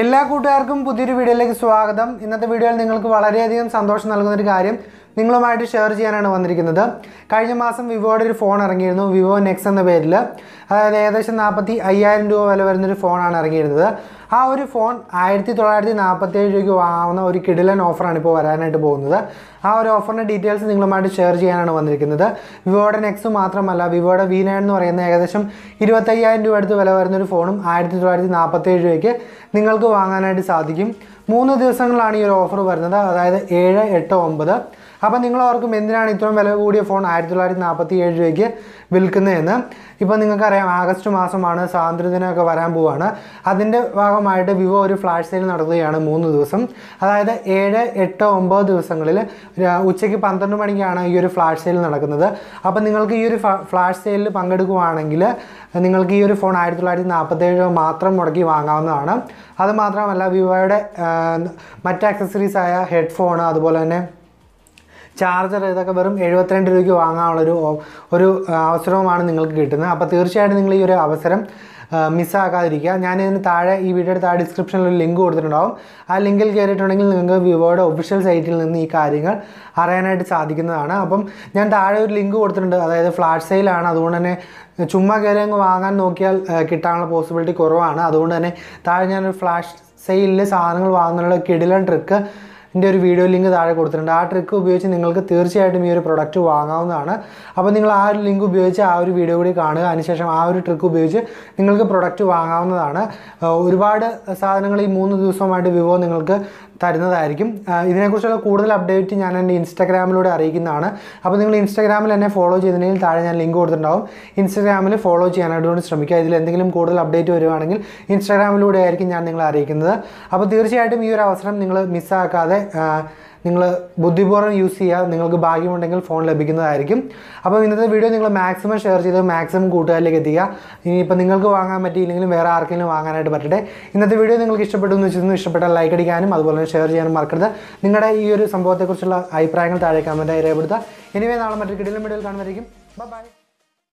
എല്ലാ കൂട്ടുകാർക്കും പുതിയൊരു വീഡിയോയിലേക്ക് സ്വാഗതം. ഇന്നത്തെ വീഡിയോയിൽ നിങ്ങൾക്ക് വളരെയധികം സന്തോഷം നൽകുന്ന ഒരു കാര്യം നിങ്ങളുമായിട്ട് ഷെയർ ചെയ്യാനാണ് വന്നിരിക്കുന്നത്. കഴിഞ്ഞ മാസം വിവോയുടെ ഒരു ഫോൺ ഇറങ്ങിയിരുന്നു. വിവോ നെക്സ് എന്ന പേരിൽ അതായത് ഏകദേശം നാൽപ്പത്തി അയ്യായിരം രൂപ വില വരുന്നൊരു ഫോണാണ് ഇറങ്ങിയിരുന്നത്. ആ ഒരു ഫോൺ ആയിരത്തി തൊള്ളായിരത്തി നാൽപ്പത്തി ഏഴ് രൂപയ്ക്ക് വാങ്ങുന്ന ഒരു കിടിലൻ ഓഫറാണ് ഇപ്പോൾ വരാനായിട്ട് പോകുന്നത്. ആ ഒരു ഓഫറിന്റെ ഡീറ്റെയിൽസ് നിങ്ങളുമായിട്ട് ഷെയർ ചെയ്യാനാണ് വന്നിരിക്കുന്നത്. വിവോയുടെ നെക്സ് മാത്രമല്ല വിവോയുടെ വി നയൻ എന്ന് പറയുന്ന ഏകദേശം ഇരുപത്തയ്യായിരം രൂപ അടുത്ത് വില വരുന്നൊരു ഫോണും ആയിരത്തി തൊള്ളായിരത്തി നാൽപ്പത്തി ഏഴ് രൂപയ്ക്ക് നിങ്ങൾക്ക് വാങ്ങാനായിട്ട് സാധിക്കും. മൂന്ന് ദിവസങ്ങളാണ് ഈ ഒരു ഓഫർ വരുന്നത്. അതായത് ഏഴ് എട്ട് ഒമ്പത്. അപ്പോൾ നിങ്ങൾ ഓർക്കും എന്തിനാണ് ഇത്രയും വില കൂടിയ ഫോൺ ആയിരത്തി തൊള്ളായിരത്തി നാൽപ്പത്തി ഏഴ് രൂപയ്ക്ക് വിൽക്കുന്നതെന്ന്? ഇപ്പോൾ നിങ്ങൾക്കറിയാം ആഗസ്റ്റ് മാസമാണ് സ്വാതന്ത്ര്യദിനമൊക്കെ വരാൻ പോവുകയാണ് അതിന്റെ ഭാഗമായിട്ട് വിവോ ഒരു ഫ്ലാഷ് സെയിൽ നടത്തുകയാണ് മൂന്ന് ദിവസം. അതായത് ഏഴ് എട്ട് ഒമ്പത് ദിവസങ്ങളിൽ ഉച്ചയ്ക്ക് പന്ത്രണ്ട് മണിക്കാണ് ഈ ഒരു ഫ്ലാഷ് സെയിൽ നടക്കുന്നത്. അപ്പോൾ നിങ്ങൾക്ക് ഈ ഒരു ഫ്ലാഷ് സെയിലിൽ പങ്കെടുക്കുകയാണെങ്കിൽ നിങ്ങൾക്ക് ഈ ഒരു ഫോൺ ആയിരത്തി തൊള്ളായിരത്തി നാൽപ്പത്തേഴ് രൂപ മാത്രം മുടക്കി വാങ്ങാവുന്നതാണ്. അതുമാത്രമല്ല വിവോയുടെ മറ്റ് ആക്സസറീസായ ഹെഡ്ഫോൺ അതുപോലെ തന്നെ ചാർജർ ഇതൊക്കെ വെറും എഴുപത്തിരണ്ട് രൂപയ്ക്ക് വാങ്ങാനുള്ള ഒരു ഒരു അവസരവുമാണ് നിങ്ങൾക്ക് കിട്ടുന്നത്. അപ്പോൾ തീർച്ചയായിട്ടും നിങ്ങൾ ഈ ഒരു അവസരം മിസ്സാക്കാതിരിക്കുക. ഞാൻ ഇതിന് താഴെ ഈ വീഡിയോയുടെ താഴെ ഡിസ്ക്രിപ്ഷനിൽ ഒരു ലിങ്ക് കൊടുത്തിട്ടുണ്ടാവും. ആ ലിങ്കിൽ കയറിയിട്ടുണ്ടെങ്കിൽ നിങ്ങൾക്ക് വിവോയുടെ ഒഫീഷ്യൽ സൈറ്റിൽ നിന്ന് ഈ കാര്യങ്ങൾ അറിയാനായിട്ട് സാധിക്കുന്നതാണ്. അപ്പം ഞാൻ താഴെ ഒരു ലിങ്ക് കൊടുത്തിട്ടുണ്ട്. അതായത് ഫ്ലാഷ് സെയിലാണ്. അതുകൊണ്ട് തന്നെ ചുമ്മാ കയറി അങ്ങ് വാങ്ങാൻ നോക്കിയാൽ കിട്ടാനുള്ള പോസിബിലിറ്റി കുറവാണ്. അതുകൊണ്ട് തന്നെ താഴെ ഞാനൊരു ഫ്ലാഷ് സെയിലിൽ സാധനങ്ങൾ വാങ്ങുന്നതിനുള്ള കിടിലൻ ട്രിക്ക് എന്റെ ഒരു വീഡിയോ ലിങ്ക് താഴെ കൊടുത്തിട്ടുണ്ട്. ആ ട്രിക്ക് ഉപയോഗിച്ച് നിങ്ങൾക്ക് തീർച്ചയായിട്ടും ഈ ഒരു പ്രൊഡക്റ്റ് വാങ്ങാവുന്നതാണ്. അപ്പോൾ നിങ്ങൾ ആ ഒരു ലിങ്ക് ഉപയോഗിച്ച് ആ ഒരു വീഡിയോ കൂടി കാണുക. അതിനുശേഷം ആ ഒരു ട്രിക്ക് ഉപയോഗിച്ച് നിങ്ങൾക്ക് പ്രൊഡക്റ്റ് വാങ്ങാവുന്നതാണ്. ഒരുപാട് സാധനങ്ങൾ ഈ മൂന്ന് ദിവസമായിട്ട് വിവോ നിങ്ങൾക്ക് തരുന്നതായിരിക്കും. ഇതിനെക്കുറിച്ചുള്ള കൂടുതൽ അപ്ഡേറ്റ് ഞാൻ എന്റെ ഇൻസ്റ്റാഗ്രാമിലൂടെ അറിയിക്കുന്നതാണ്. അപ്പോൾ നിങ്ങൾ ഇൻസ്റ്റാഗ്രാമിൽ എന്നെ ഫോളോ ചെയ്തിട്ടുണ്ടെങ്കിൽ താഴെ ഞാൻ ലിങ്ക് കൊടുത്തിട്ടുണ്ടാവും. ഇൻസ്റ്റാഗ്രാമിൽ ഫോളോ ചെയ്യാനായിട്ട് കൊണ്ട് ശ്രമിക്കുക. ഇതിൽ എന്തെങ്കിലും കൂടുതൽ അപ്ഡേറ്റ് വരുവാണെങ്കിൽ ഇൻസ്റ്റാഗ്രാമിലൂടെ ആയിരിക്കും ഞാൻ നിങ്ങളെ അറിയിക്കുന്നത്. അപ്പോൾ തീർച്ചയായിട്ടും ഈ ഒരു അവസരം നിങ്ങൾ മിസ്സാക്കാതെ നിങ്ങൾ ബുദ്ധിപൂർവം യൂസ് ചെയ്യുക നിങ്ങൾക്ക് ഭാഗ്യമുണ്ടെങ്കിൽ ഫോൺ ലഭിക്കുന്നതായിരിക്കും. അപ്പോൾ ഇന്നത്തെ വീഡിയോ നിങ്ങൾ മാക്സിമം ഷെയർ ചെയ്ത് മാക്സിമം കൂട്ടുകാരിലേക്ക് എത്തിക്കുക. ഇനിയിപ്പോൾ നിങ്ങൾക്ക് വാങ്ങാൻ പറ്റിയില്ലെങ്കിലും വേറെ ആർക്കെങ്കിലും വാങ്ങാനായിട്ട് പറ്റട്ടെ. ഇന്നത്തെ വീഡിയോ നിങ്ങൾക്ക് ഇഷ്ടപ്പെട്ടു എന്ന് വെച്ചിരുന്നു. ഇഷ്ടപ്പെട്ടാൽ ലൈക്ക് അടിക്കാനും അതുപോലെ തന്നെ ഷെയർ ചെയ്യാനും മറക്കരുത്. നിങ്ങളുടെ ഈ ഒരു സംഭവത്തെക്കുറിച്ചുള്ള അഭിപ്രായങ്ങൾ താഴെ കമന്റായി രേഖപ്പെടുത്തുക. ഇനിവേ നാളെ മറ്റൊരു കിടിലും വീഡിയോയിൽ കാണുമായിരിക്കും ബൈ